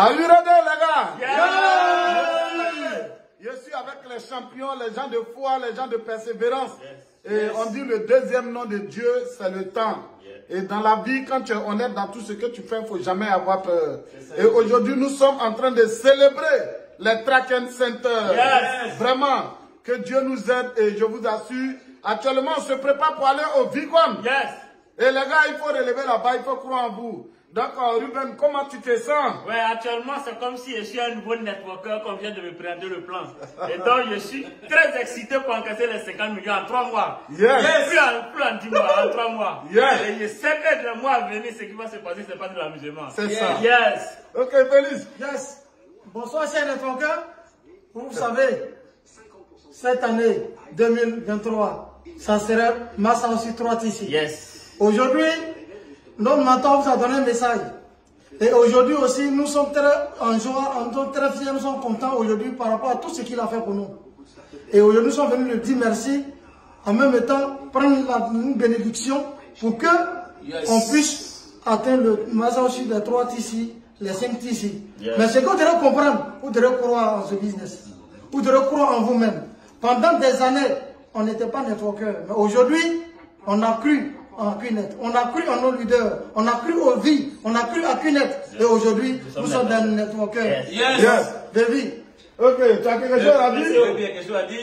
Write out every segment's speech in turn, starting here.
À les gars. Je suis avec les champions, les gens de foi, les gens de persévérance. Et on dit le deuxième nom de Dieu, c'est le temps. Et dans la vie, quand tu es honnête dans tout ce que tu fais, il ne faut jamais avoir peur. Et aujourd'hui, nous sommes en train de célébrer les Tracken Center. Vraiment, que Dieu nous aide et je vous assure, actuellement, on se prépare pour aller au Vigwan. Et les gars, il faut relever la bas il faut croire en vous. D'accord, Ruben, comment tu te sens? Ouais, actuellement, c'est comme si je suis un nouveau networker qu'on vient de me prendre le plan. Et donc, je suis très excité pour encaisser les 50 millions en 3 mois. Yes. Plus en, plus en 10 mois, en 3 mois. Yes. Et je sais que le mois à venir, ce qui va se passer, c'est pas de l'amusement. C'est ça. Yes. Ok, Félix. Yes. Bonsoir, chers networkers. Vous savez, cette année 2023, ça serait Massa aussi 3 ici. Yes. Aujourd'hui, notre mentor vous a donné un message. Et aujourd'hui aussi, nous sommes très en joie, nous sommes très fiers, nous sommes contents aujourd'hui par rapport à tout ce qu'il a fait pour nous. Et aujourd'hui, nous sommes venus lui dire merci, en même temps prendre la, une bénédiction pour que on puisse atteindre le Massa aussi des 3 ici, les 5 ici. Mais ce que vous devez comprendre, vous devez croire en ce business. Vous devez croire en vous-même. Pendant des années, on n'était pas networker. Mais aujourd'hui, on a cru en Quinet. On a cru en nos leaders. On a cru aux vies. On a cru à Quinet. Et aujourd'hui, nous sommes des networkers. Yes. Yes. David, Ok, tu as quelque chose à dire? chose à dire.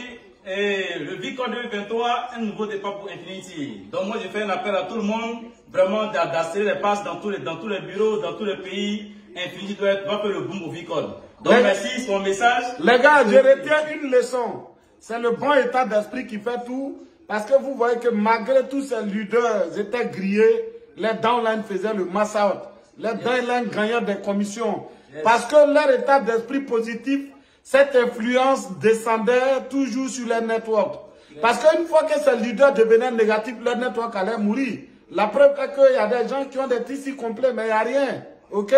Et le Vicon 2023, un nouveau départ pour Infinity. Donc moi, je fais un appel à tout le monde, vraiment d'accélérer les passes dans tous les, dans tous les bureaux, dans tous les pays. Infinity doit, être, doit faire le boom au Vicon. Donc Mais- merci, c'est mon message. Les gars, je retiens une leçon. C'est le bon état d'esprit qui fait tout. Parce que vous voyez que malgré tous ces leaders étaient grillés, les downlines faisaient le mass out. Les downlines gagnaient des commissions. Parce que leur état d'esprit positif, cette influence descendait toujours sur les networks. Parce qu'une fois que ces leaders devenaient négatifs, leur network allait mourir. La preuve est qu'il y a des gens qui ont des tissus complets, mais il n'y a rien. OK?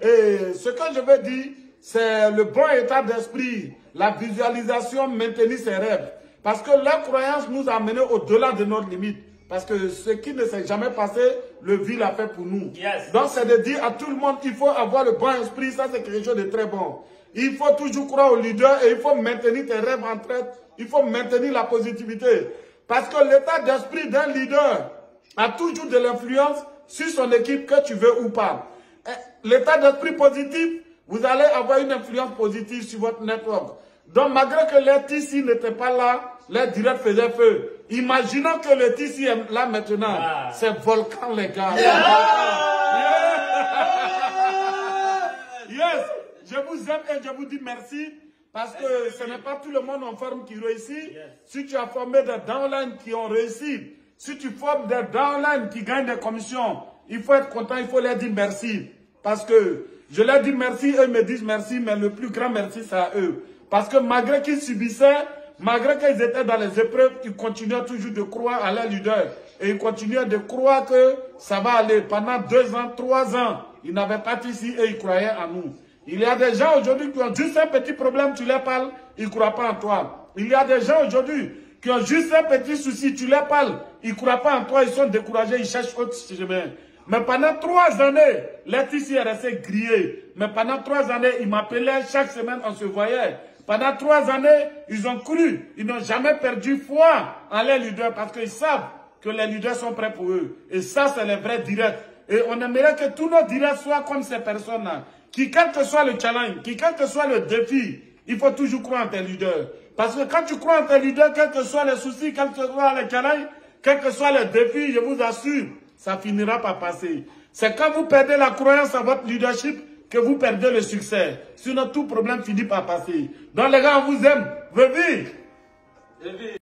Et ce que je veux dire, c'est le bon état d'esprit, la visualisation, maintenir ses rêves. Parce que la croyance nous a menés au-delà de notre limite. Parce que ce qui ne s'est jamais passé, le vie l'a fait pour nous. Yes. Donc c'est de dire à tout le monde qu'il faut avoir le bon esprit, ça c'est quelque chose de très bon. Il faut toujours croire au leader et il faut maintenir tes rêves en tête. Il faut maintenir la positivité. Parce que l'état d'esprit d'un leader a toujours de l'influence sur son équipe, que tu veux ou pas. Eh, L'état d'esprit positif, vous allez avoir une influence positive sur votre network. Donc, malgré que les TC n'étaient pas là, les directs faisaient feu. Imaginons que le TC est là maintenant. Ah. C'est volcan, les gars. Yes, je vous aime et je vous dis merci parce que ce n'est pas tout le monde en forme qui réussit. Si tu as formé des downlines qui ont réussi, si tu formes des downlines qui gagnent des commissions, il faut être content, il faut leur dire merci. Parce que je leur dis merci, eux me disent merci, mais le plus grand merci c'est à eux. Parce que malgré qu'ils subissaient, malgré qu'ils étaient dans les épreuves, ils continuaient toujours de croire à leur leader. Et ils continuaient de croire que ça va aller. Pendant deux ans, trois ans, ils n'avaient pas ici et ils croyaient en nous. Il y a des gens aujourd'hui qui ont juste un petit problème, tu leur parles, ils ne croient pas en toi. Il y a des gens aujourd'hui qui ont juste un petit souci, tu leur parles, ils ne croient pas en toi, ils sont découragés, ils cherchent autre chemin. Mais pendant trois années, Laetitia est resté grillé. Mais pendant trois années, ils m'appelaient, chaque semaine on se voyait. Pendant trois années, ils ont cru, ils n'ont jamais perdu foi en les leaders parce qu'ils savent que les leaders sont prêts pour eux. Et ça, c'est les vrais directs. Et on aimerait que tous nos directs soient comme ces personnes-là. Qui, quel que soit le challenge, qui, quel que soit le défi, il faut toujours croire en tes leaders. Parce que quand tu crois en tes leaders, quels que soient les soucis, quels que soient les challenges, quels que soient les défis, je vous assure, ça finira par passer. C'est quand vous perdez la croyance en votre leadership que vous perdez le succès. Sinon, tout problème finit par passer. Donc les gars, on vous aime. Venez.